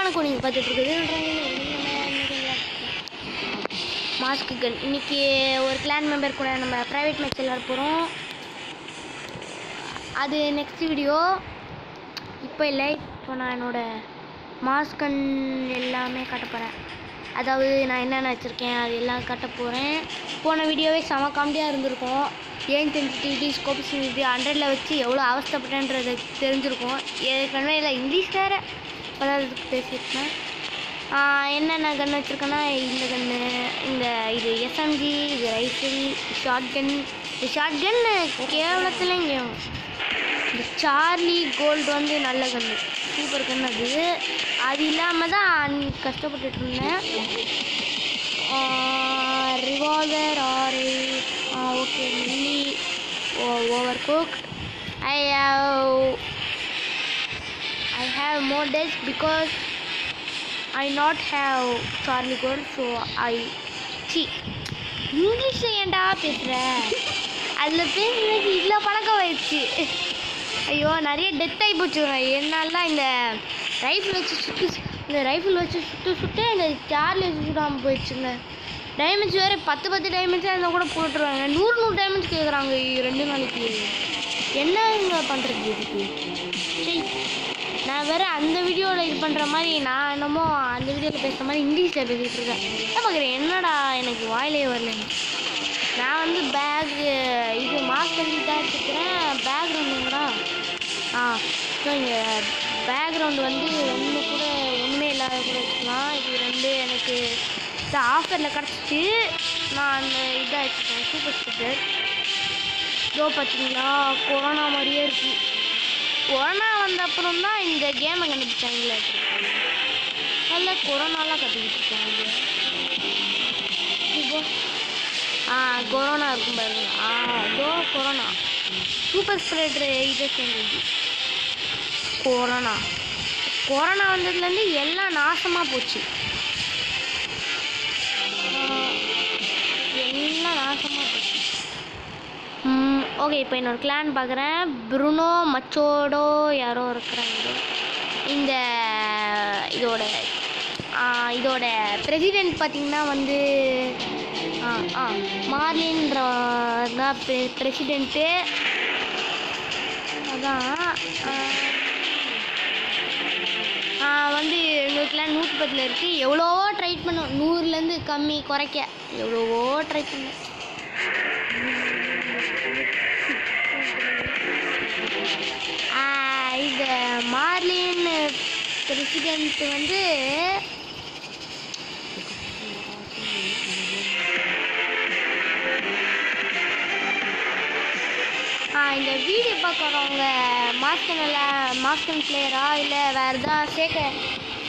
வணக்கம் நீங்கள் பார்த்துட்டு இருக்குது மாஸ்க்கு கன் இன்றைக்கி ஒரு கிளான் மெம்பர் கூட நம்ம ப்ரைவேட் மேட்ச் விளாட போகிறோம் அது நெக்ஸ்ட் வீடியோ இப்போ இல்லை. இப்போ நான் என்னோடய மாஸ்கன் எல்லாமே காட்ட போகிறேன் அதாவது நான் என்னென்ன வச்சுருக்கேன் அது எல்லாம் காட்ட போகிறேன் போன வீடியோவே செம காமெடியாக இருந்திருக்கும். ஏன் சென்சிட்டிவிட்டி ஸ்கோப்ஸ் ஹண்ட்ரடில் வச்சு எவ்வளோ அவஸ்தைப்பட்டேன்றது தெரிஞ்சிருக்கும். ஏற்கனவே இல்லை இங்கிலீஷ் வேறு. பதார்த்தத்துக்கு பேசியிருப்பேன் என்னென்ன கன் வச்சுருக்கேன்னா இந்த கன்று இந்த இது எஸ்எம்ஜி இது ரைஃபிள் ஷார்ட் கன் இந்த ஷார்ட் கன் கேவலத்தில் இங்கே இந்த சார்லி கோல்டு வந்து நல்ல கன்று சூப்பர் கன் அது. அது இல்லாமல் தான் அன்னைக்கு கஷ்டப்பட்டுட்டு இருந்தேன். Revolver are okay milli over cook I for more days because I not have Charlie Gold, so I see. இங்கிலீஷில் ஏன்டா பேசுகிற அதில் பேசுறதுக்கு இவ்வளோ பழக்கம் ஆயிடுச்சு. ஐயோ நிறைய டெத் ஆகி போச்சு. என்னால் இந்த ரைஃபிள் வச்சு சுட்டு இந்த ரைஃபிள் வச்சு சுட்டு சுட்டு இந்த சார்லி வச்சு சுடாமல் போயிடுச்சுங்க. டைமண்ட்ஸ் வேறு பத்து பத்து டைமண்ட்ஸாக இருந்தால் கூட போட்டுருவாங்க. நூறு நூறு டைமண்ட்ஸ் கேட்குறாங்க ரெண்டு நாளைக்கு. என்னங்க பண்ணுறது இதுக்கு? சரி நான் வேறு அந்த வீடியோவில் இது பண்ணுற மாதிரி நான் என்னமோ அந்த வீடியோவில் பேசுகிற மாதிரி இங்கிலீஷில் பேசிகிட்டு இருக்கேன். என்ன பார்க்குறேன் என்னடா எனக்கு வாயிலே வரலன்னு நான் வந்து பேகு இது மாஸ்க் பண்ணி தான் வச்சுக்கிறேன் பேக்ரவுண்டுங்களா ஆ ஸோ இங்கே பேக்ரவுண்டு வந்து ஒன்று கூட ஒன்றுமே இல்லாத கூட வச்சுக்கலாம். இது ரெண்டு எனக்கு இந்த ஆஃபரில் கிடச்சிச்சு. நான் அந்த இதாக வச்சுருக்கேன் சூப்பர் ஸ்டிக்கர் இதோ பார்த்தீங்களா கொரோனா மாதிரியே இருக்கு. கொரோனா வந்த அப்புறம் தான் இந்த கேமை கண்டுபிடிச்சாங்களே நல்லா கொரோனாலாம் கற்றுக்கிட்டு இருக்காங்க. இப்போ ஆ கொரோனா இருக்கும் பாருங்க. ஆ இதோ கொரோனா சூப்பர் ஸ்ப்ரெட்ரு இதை சேர்ந்தது கொரோனா கொரோனா வந்ததுலேருந்து எல்லாம் நாசமாக போச்சு. எல்லாம் நாசமாக போச்சு. ஓகே இப்போ என்னோடய கிளான் பார்க்குறேன் ப்ருனோ மச்சோடோ யாரோ இருக்கிறாங்க. இந்த இதோட இதோட பிரசிடென்ட் பார்த்திங்கன்னா வந்து ஆ ஆ மார்லின்ற தான் பிரசிடெண்ட்டு அதான் வந்து எங்களுக்குலாம் நூற்றி பத்தில் இருக்குது எவ்வளோவோ ட்ரை பண்ணோம். நூறுலேருந்து கம்மி குறைக்க. எவ்வளோவோ ட்ரை பண்ணேன் இது இந்த மார்லின் பிரசிடென்ட் வந்து இந்த வீடியோ பார்க்குறவங்க மாஸ்டனில் மாஸ்கன் பிளேயரா இல்லை வேறு எதாவது சேர்க்க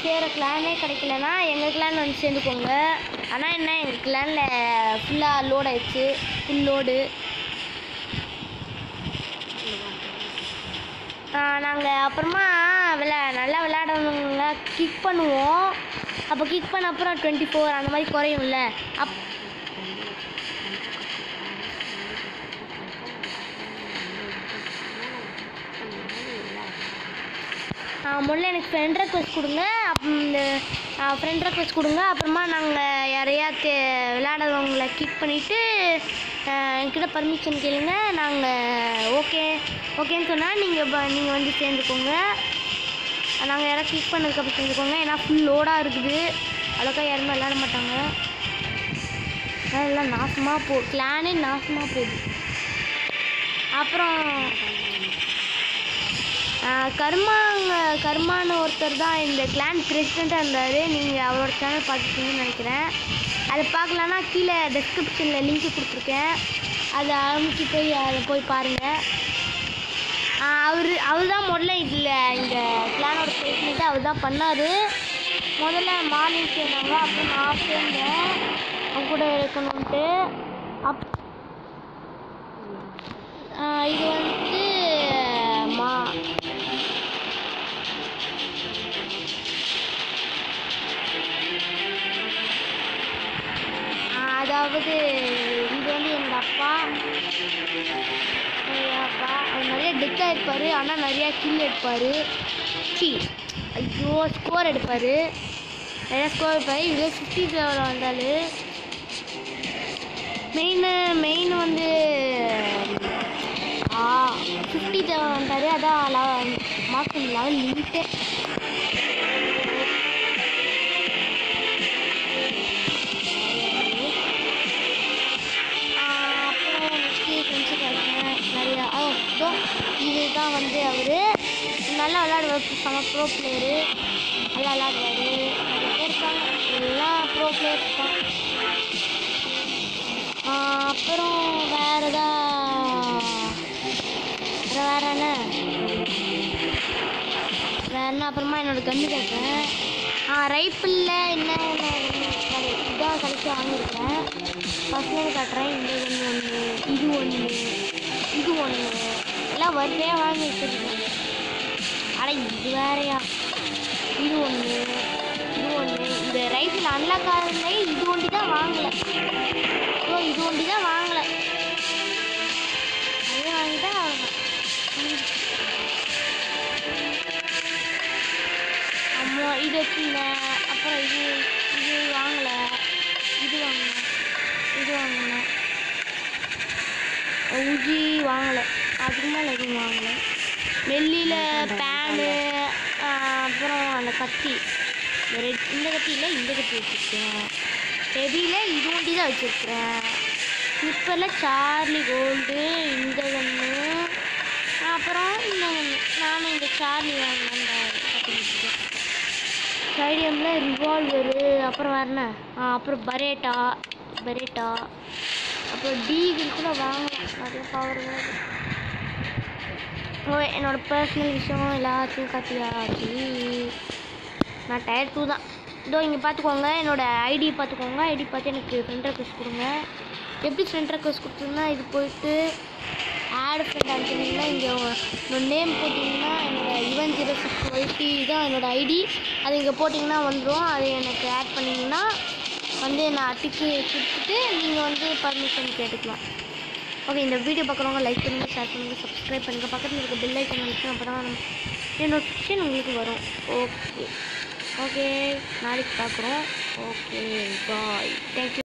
சேர கிளானே கிடைக்கலனா எங்கள் கிளான் வந்து சேர்ந்துக்கோங்க. ஆனால் என்ன எங்கள் கிளானில் ஃபுல்லாக லோட் ஆயிடுச்சு ஃபுல் லோடு நாங்கள் அப்புறமா விளா நல்லா விளையாடணுங்க கிக் பண்ணுவோம். அப்போ கிக் பண்ண அப்புறம் டுவெண்ட்டி ஃபோர் அந்த மாதிரி குறையும்ல. அப் முதல்ல எனக்கு ஃப்ரெண்ட் ரெக்வஸ்ட் கொடுங்க. அப் இந்த ஃப்ரெண்ட் ரெக்வஸ்ட் கொடுங்க. அப்புறமா நாங்கள் யாரையா தே விளையாடுறவங்களை கிக் பண்ணிவிட்டு என்கிட்ட பர்மிஷன் கேளுங்க. நாங்கள் ஓகே ஓகேன்னு சொன்னால் நீங்கள் நீங்கள் வந்து சேர்ந்துக்கோங்க. நாங்கள் யாராவது கிளிக் பண்ணதுக்கப்புறம் சேர்ந்துக்கோங்க. ஏன்னா ஃபுல் லோடாக இருக்குது. அவ்வளோக்கா யாருமே விளையாட மாட்டாங்க. அதெல்லாம் நாசமாக போ கிளானே நாசமாக போகுது அப்புறம் கர்மாங்க கர்மான்னு ஒருத்தர் தான் இந்த கிளான் பிரசிடெண்ட்டாக இருந்தார். நீங்கள் அவரோட சேனல் பார்த்துருக்கீங்கன்னு நினைக்கிறேன். அதை பார்க்கலன்னா கீழே டெஸ்கிரிப்ஷனில் லிங்க் கொடுத்துருக்கேன். அதை ஆரம்பித்து போய் அதை போய் பாருங்கள் அவர் அவர் தான் முதல்ல இதில் இந்த கிளானோட பிரசிடெண்ட்டை அவர் தான் பண்ணார். முதல்ல மார்னிங் சேர்ந்தாங்க அப்புறம் நான் சேர்ந்தேன். அவங்க கூட இருக்கணும்ன்ட்டு அப் இது வந்து அதாவது இது வந்து எங்கள் அப்பா. எங்கள் அப்பா. அவர் நிறைய டெத்தாக எடுப்பார் ஆனால் நிறையா கில் எடுப்பார். சி ஐயோ ஸ்கோர் எடுப்பார். நிறையா ஸ்கோர் எடுப்பார். இதுவே ஃபிஃப்டி லெவலில் வந்தால் மெயின் மெயின் வந்து ஃபிஃப்டி லெவல் வந்தார். அதான் மார்க் லெவல் லிமிட்டு இருக்கும். இதுதான் வந்து அவர் நல்லா விளாடுவார் செம ப்ரோ பிளேயரு நல்லா விளாடுவார் நிறைய பேர் இருக்காங்க. ப்ரோ பிளேயர் தான். அப்புறம் வேறு தான் வேறு வேறு என்ன? வேறு என்ன? அப்புறமா என்னோட கன்று கேட்குறேன் ஆ ரைப்பிளில் என்ன என்ன இதான் கடைசி வாங்கியிருக்கேன். ஃபஸ்ட் காட்டுறேன். இந்த ஒன்று ஒன்று இது ஒன்று இது ஒன்று எல்லாம் வரிசையாக வாங்கி வச்சுருக்கேன். ஆனால் இது வேறையா? இது ஒன்று இது ஒன்று இந்த ரைஃபில் அன்லாக் ஆகுதுலே இது ஒண்டி தான் வாங்கலை. ஸோ இது ஒண்டி தான் வாங்கலை. அதே தான் அவ்வளோதான் அம்மா இது வச்சுருந்தேன் அப்புறம் இது இது வாங்கலை. இது வாங்கினேன் இது வாங்கினேன் ஊஜி வாங்கலை. அதுக்கு மேலே எதுவும் வாங்கலை. நெல்லியில் பேனு அப்புறம் அந்த கத்தி. இந்த ரெட் இந்த கத்தி இல்லை இந்த கத்தி வச்சுருக்கேன். ஹெவியில் இது ஒண்டி தான் வச்சுருக்கிறேன். ஸ்லிப்பரில் சார்லி கோல்டு இந்த ஒன்று அப்புறம் இந்த ஒன்று நானும் இந்த சார்லி வாங்கினேன் ஸ்டேடியமில் ரிவால்வரு அப்புறம் வேறு என்ன? ஆ, அப்புறம் பரேட்டா பரேட்டா. அப்புறம் டீகிள் கூட வாங்கலாம். நிறைய பவர் ஓ என்னோடய பர்சனல் விஷயம் எல்லாத்தையும் காட்டியாச்சு. நான் டயர் டூ தான். இதோ இங்கே பார்த்துக்கோங்க என்னோடய ஐடி பார்த்துக்கோங்க ஐடி பார்த்து எனக்கு ஃப்ரெண்ட் ரெக்வஸ்ட் கொடுங்க. எப்படி ஃப்ரெண்ட் ரெக்வஸ்ட் கொடுத்தீங்கன்னா இது போயிட்டு ஆட் ஃப்ரெண்ட் அனுப்பினீங்கன்னா இங்கே உங்கள் நேம் போட்டிங்கன்னா என்னோடய இவன் ஜீரோ சிக்ஸ் ஒய்டி தான் என்னோடய ஐடி அது இங்கே போட்டிங்கன்னா வந்துடும் அது எனக்கு ஆட் பண்ணிங்கன்னா வந்து நான் டிக்கு கொடுத்துட்டு நீங்கள் வந்து பர்மிஷன் கேட்டுக்கலாம். ஓகே இந்த வீடியோ பார்க்குறவங்க லைக் பண்ணுங்கள் ஷேர் பண்ணுங்கள் சப்ஸ்கிரைப் பண்ணுங்கள் பக்கத்தில் இருக்க பெல் ஐக்கன் அனுப்பிச்சு அப்போ தான் என் நோட்டிஃபிகேஷன் உங்களுக்கு வரும். ஓகே ஓகே நாளைக்கு பார்க்குறோம். Okay bye thank you